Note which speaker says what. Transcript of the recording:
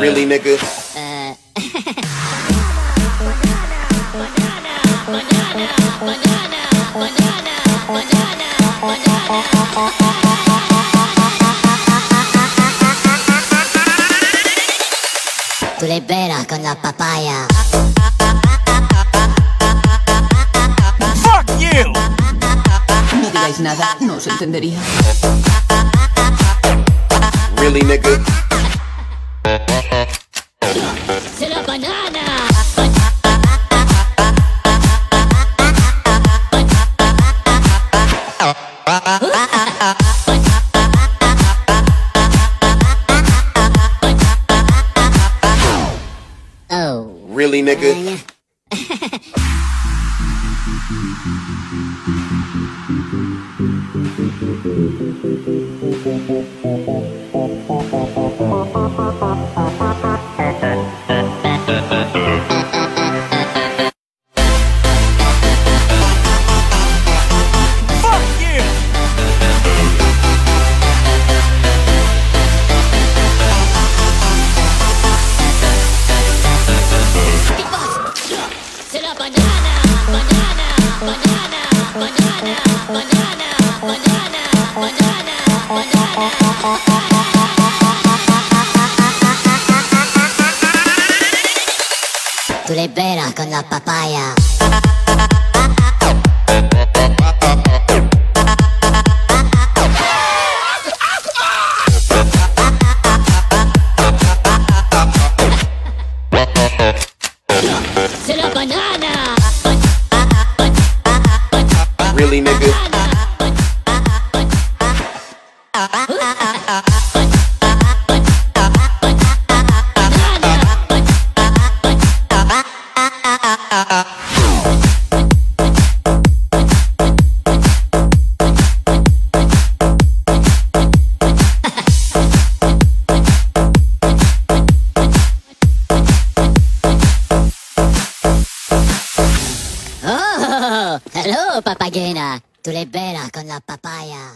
Speaker 1: Really, nigga?
Speaker 2: Tú con la papaya.
Speaker 3: Fuck you!
Speaker 4: No digáis nada, no os entendería.
Speaker 1: Really, nigga?
Speaker 2: ¡Se la banana!
Speaker 1: Really, nigga?
Speaker 3: Fuck
Speaker 2: Tú le veras con la papaya. ¡Se la banana!
Speaker 1: Really, nigga?
Speaker 2: Hello, papagena. Tú le veras con la papaya.